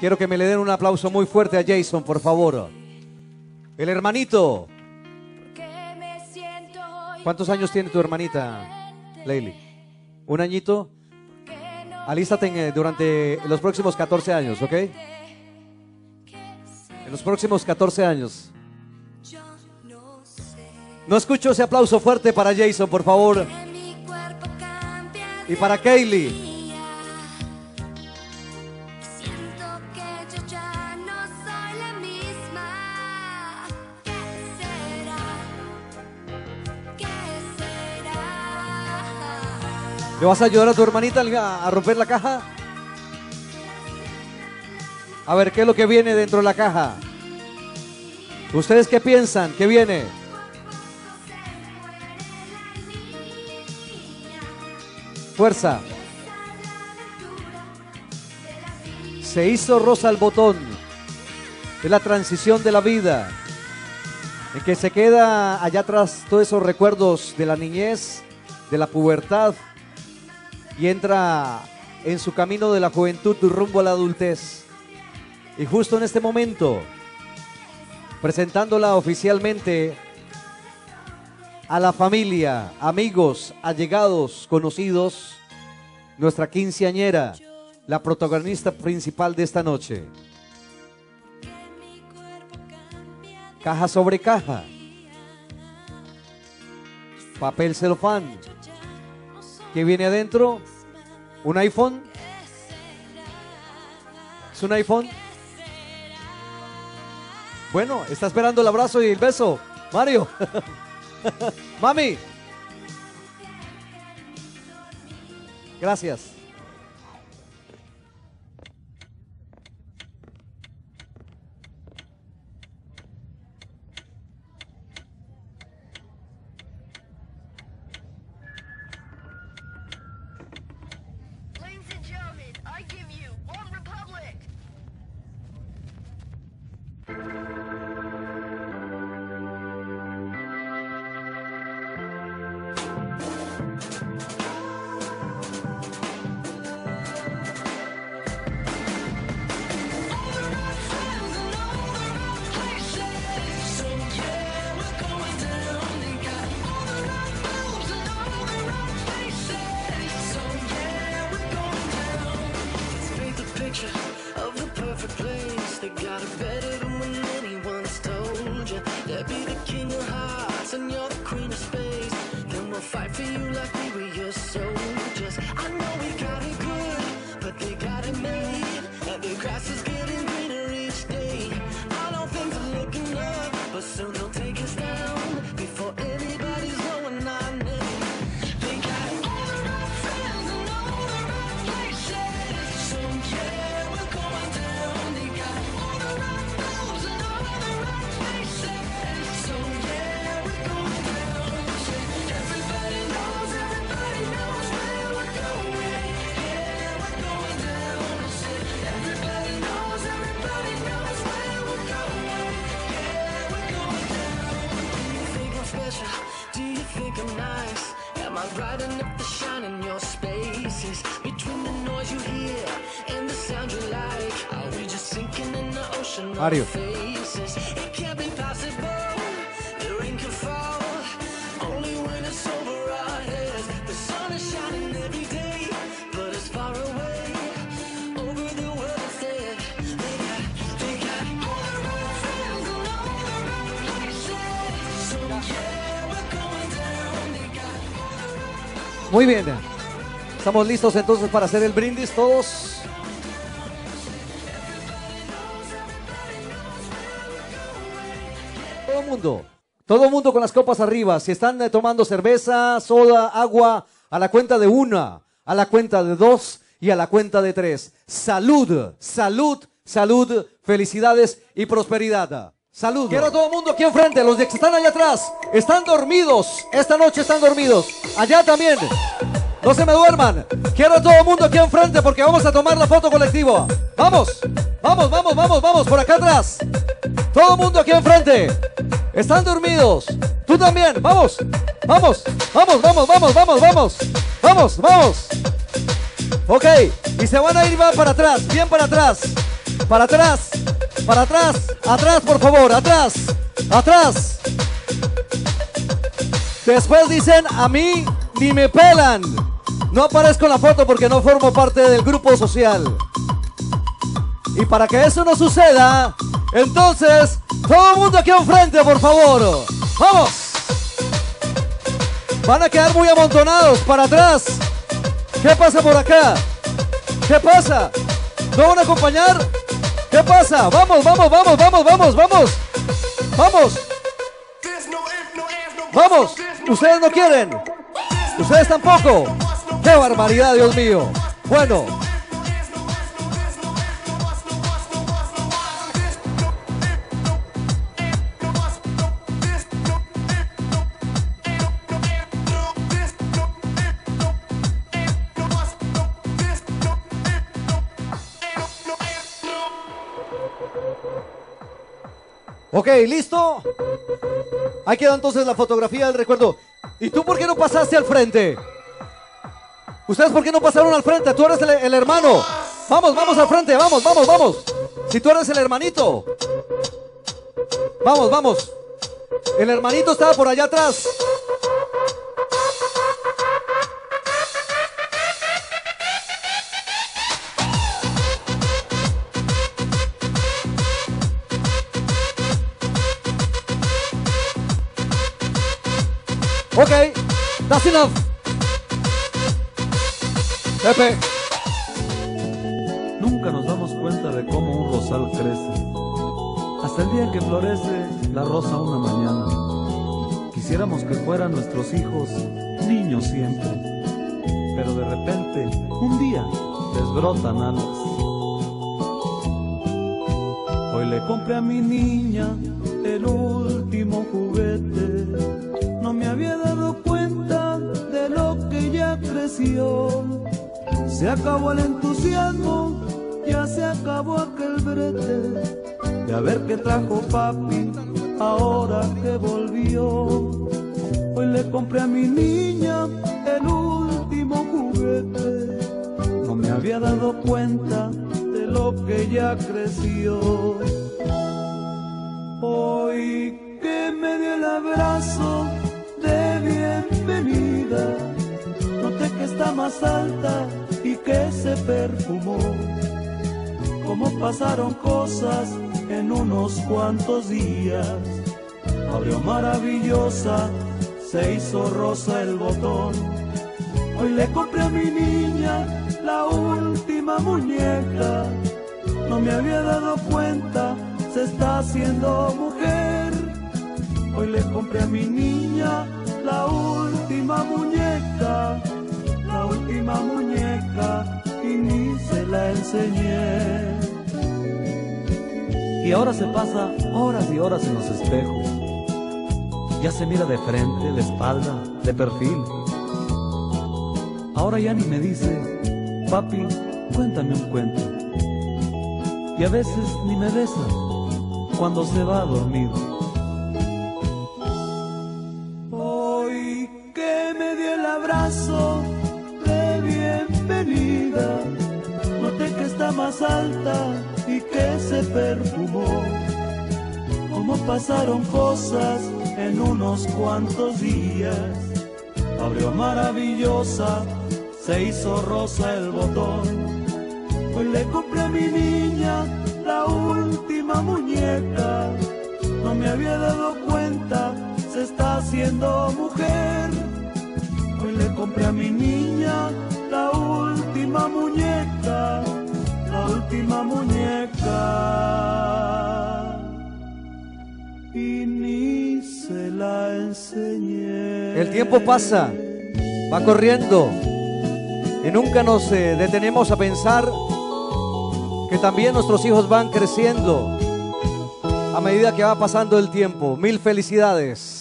Quiero que me le den un aplauso muy fuerte a Jason, por favor. El hermanito. ¿Cuántos años tiene tu hermanita, Leili? ¿Un añito? Alístate eh, durante los próximos 14 años, ¿ok? En los próximos 14 años. No escucho ese aplauso fuerte para Jason, por favor. Y para Kaylee. ¿Le vas a ayudar a tu hermanita a romper la caja? A ver, ¿qué es lo que viene dentro de la caja? ¿Ustedes qué piensan? ¿Qué viene? Fuerza. Se hizo rosa el botón. Es la transición de la vida. En que se queda allá atrás todos esos recuerdos de la niñez, de la pubertad, y entra en su camino de la juventud rumbo a la adultez. Y justo en este momento, presentándola oficialmente a la familia, amigos, allegados, conocidos, nuestra quinceañera, la protagonista principal de esta noche. Caja sobre caja. Papel celofán ¿Qué viene adentro? ¿Un iPhone? ¿Es un iPhone? Bueno, está esperando el abrazo y el beso. Mario. Mami. Gracias. made. The grass is getting greener each day. I know things are looking up But soon they'll take Mario. Muy bien. Estamos listos entonces para hacer el brindis todos. Mundo. Todo mundo con las copas arriba. Si están eh, tomando cerveza, soda, agua, a la cuenta de una, a la cuenta de dos y a la cuenta de tres. Salud, salud, salud, felicidades y prosperidad. Salud. Quiero a todo el mundo aquí enfrente, los que están allá atrás, están dormidos. Esta noche están dormidos. Allá también. No se me duerman. Quiero a todo el mundo aquí enfrente porque vamos a tomar la foto colectiva. Vamos, vamos, vamos, vamos, vamos, por acá atrás. Todo el mundo aquí enfrente. Están dormidos. Tú también. Vamos, vamos, vamos, vamos, vamos, vamos, vamos. Vamos, vamos. Ok, y se van a ir van para atrás, bien para atrás. para atrás, para atrás, atrás, por favor, atrás, atrás. Después dicen, a mí ni me pelan. No aparezco en la foto porque no formo parte del grupo social. Y para que eso no suceda, entonces, todo el mundo aquí enfrente, por favor. ¡Vamos! Van a quedar muy amontonados para atrás. ¿Qué pasa por acá? ¿Qué pasa? ¿No van a acompañar? ¿Qué pasa? Vamos, vamos, vamos, vamos, vamos, vamos. Vamos. Vamos. Ustedes no quieren. Ustedes tampoco. ¡Qué barbaridad, Dios mío! Bueno. Ok, ¿listo? Ahí queda entonces la fotografía del recuerdo. ¿Y tú por qué no pasaste al frente? ¿Ustedes por qué no pasaron al frente? Tú eres el, hermano. Vamos, vamos al frente, vamos, vamos, vamos. Si tú eres el hermanito. Vamos, vamos. El hermanito estaba por allá atrás. Ok, that's enough. Pepe. Nunca nos damos cuenta de cómo un rosal crece. Hasta el día que florece la rosa una mañana. Quisiéramos que fueran nuestros hijos niños siempre. Pero de repente, un día, les brotan alas. Hoy le compré a mi niña el último juguete Se acabó el entusiasmo, ya se acabó aquel brete de a ver qué trajo papi ahora que volvió. Hoy le compré a mi niña el último juguete. No me había dado cuenta de lo que ya creció. Hoy que me dio el abrazo de bienvenida. Está más alta y que se perfumó. Como pasaron cosas en unos cuantos días. Abrió maravillosa, se hizo rosa el botón. Hoy le compré a mi niña la última muñeca. No me había dado cuenta, se está haciendo mujer. Hoy le compré a mi niña la última muñeca, muñeca y ni se la enseñé. Y ahora se pasa horas y horas en los espejos. Ya se mira de frente, de espalda, de perfil. Ahora ya ni me dice, papi, cuéntame un cuento. Y a veces ni me besa cuando se va a dormir. Alta y que se perfumó. Como pasaron cosas en unos cuantos días. Abrió maravillosa, se hizo rosa el botón. Hoy le compré a mi niña la última muñeca. No me había dado cuenta, se está haciendo mujer Hoy le compré a mi niña la última muñeca, muñeca. Y ni se la enseñé. El tiempo pasa, va corriendo. Y nunca nos eh, detenemos a pensar que también nuestros hijos van creciendo a medida que va pasando el tiempo. Mil felicidades.